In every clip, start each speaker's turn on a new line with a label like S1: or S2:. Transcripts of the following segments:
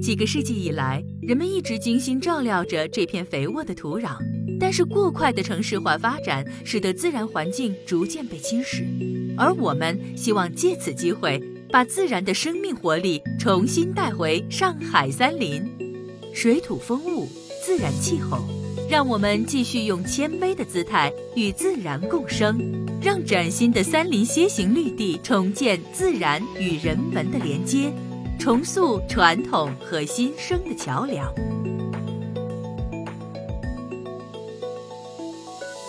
S1: 几个世纪以来，人们一直精心照料着这片肥沃的土壤，但是过快的城市化发展使得自然环境逐渐被侵蚀，而我们希望借此机会把自然的生命活力重新带回上海森林。水土风物，自然气候，让我们继续用谦卑的姿态与自然共生，让崭新的森林楔形绿地重建自然与人文的连接。重塑传统和新生的桥梁。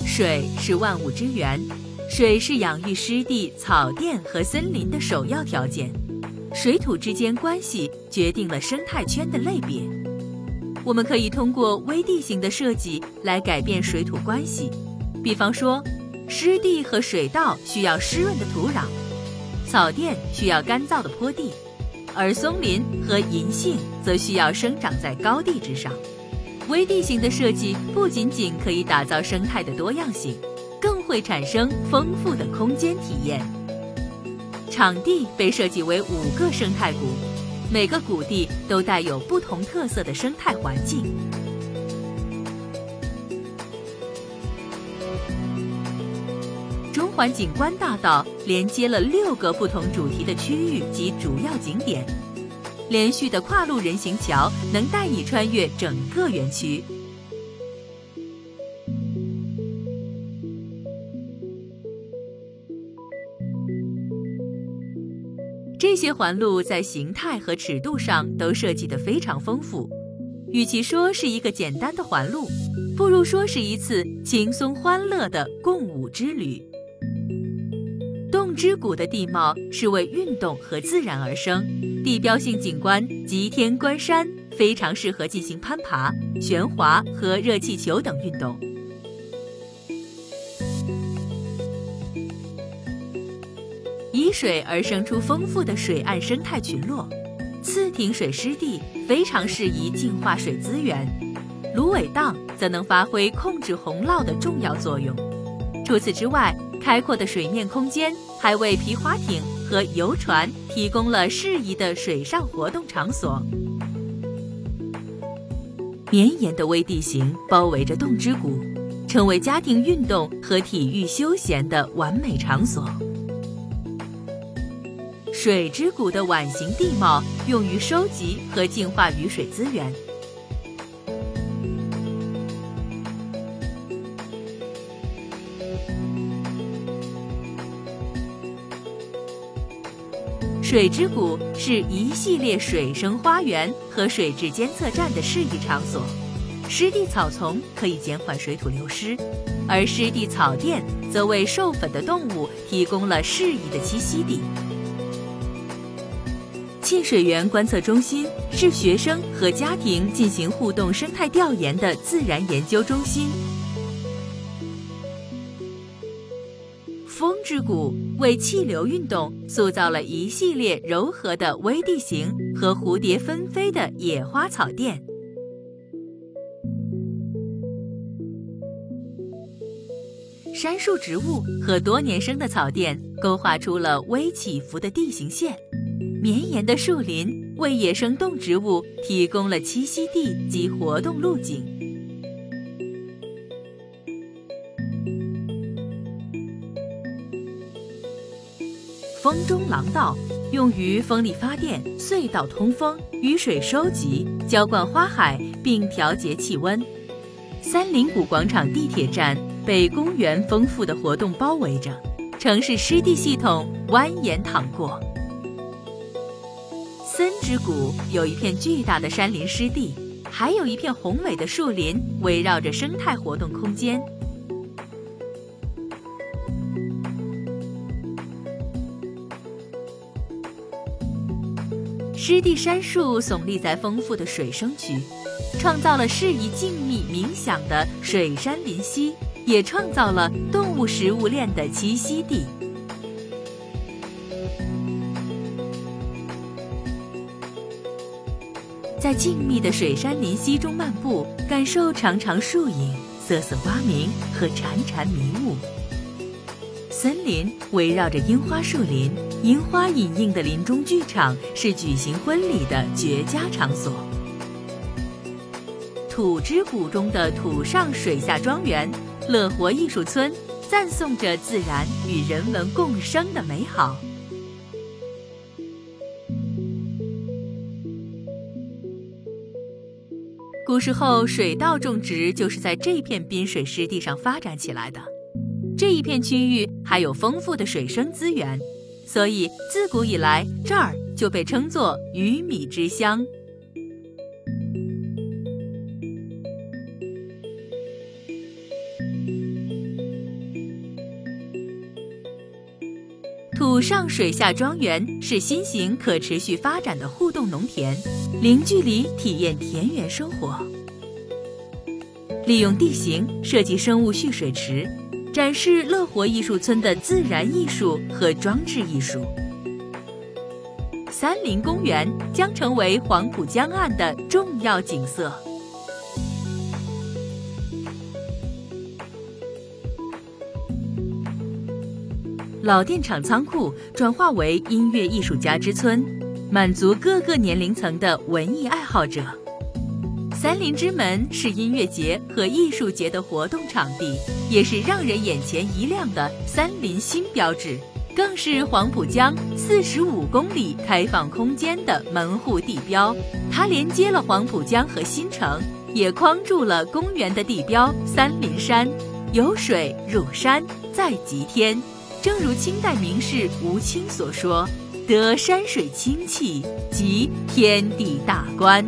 S1: 水是万物之源，水是养育湿地、草甸和森林的首要条件。水土之间关系决定了生态圈的类别。我们可以通过微地形的设计来改变水土关系。比方说，湿地和水稻需要湿润的土壤，草甸需要干燥的坡地。而松林和银杏则需要生长在高地之上。微地形的设计不仅仅可以打造生态的多样性，更会产生丰富的空间体验。场地被设计为五个生态谷，每个谷地都带有不同特色的生态环境。环景观大道连接了六个不同主题的区域及主要景点，连续的跨路人行桥能带你穿越整个园区。这些环路在形态和尺度上都设计得非常丰富。与其说是一个简单的环路，不如说是一次轻松欢乐的共舞之旅。之谷的地貌是为运动和自然而生，地标性景观吉天关山非常适合进行攀爬、悬滑和热气球等运动。依水而生出丰富的水岸生态群落，次庭水湿地非常适宜净化水资源，芦苇荡则能发挥控制洪涝的重要作用。除此之外，开阔的水面空间还为皮划艇和游船提供了适宜的水上活动场所。绵延的微地形包围着洞之谷，成为家庭运动和体育休闲的完美场所。水之谷的碗形地貌用于收集和净化雨水资源。水之谷是一系列水生花园和水质监测站的适宜场所，湿地草丛可以减缓水土流失，而湿地草甸则为授粉的动物提供了适宜的栖息地。沁水源观测中心是学生和家庭进行互动生态调研的自然研究中心。之谷为气流运动塑造了一系列柔和的微地形和蝴蝶纷飞的野花草甸。杉树植物和多年生的草甸勾画出了微起伏的地形线，绵延的树林为野生动植物提供了栖息地及活动路径。风中廊道用于风力发电、隧道通风、雨水收集、浇灌花海，并调节气温。三林谷广场地铁站被公园丰富的活动包围着，城市湿地系统蜿蜒淌过。森之谷有一片巨大的山林湿地，还有一片宏伟的树林围绕着生态活动空间。湿地杉树耸立在丰富的水生区，创造了适宜静谧冥想的水杉林溪，也创造了动物食物链的栖息地。在静谧的水杉林溪中漫步，感受长长树影、瑟瑟蛙鸣和潺潺迷雾。森林围绕着樱花树林。樱花隐映的林中剧场是举行婚礼的绝佳场所。土之谷中的土上水下庄园、乐活艺术村，赞颂着自然与人文共生的美好。古时候，水稻种植就是在这片滨水湿地上发展起来的。这一片区域还有丰富的水生资源。所以，自古以来，这儿就被称作鱼米之乡。土上水下庄园是新型可持续发展的互动农田，零距离体验田园生活，利用地形设计生物蓄水池。展示乐活艺术村的自然艺术和装置艺术。三林公园将成为黄浦江岸的重要景色。老电厂仓库转化为音乐艺术家之村，满足各个年龄层的文艺爱好者。三林之门是音乐节和艺术节的活动场地，也是让人眼前一亮的三林新标志，更是黄浦江四十五公里开放空间的门户地标。它连接了黄浦江和新城，也框住了公园的地标三林山。有水入山，再极天。正如清代名士吴清所说：“得山水清气，即天地大观。”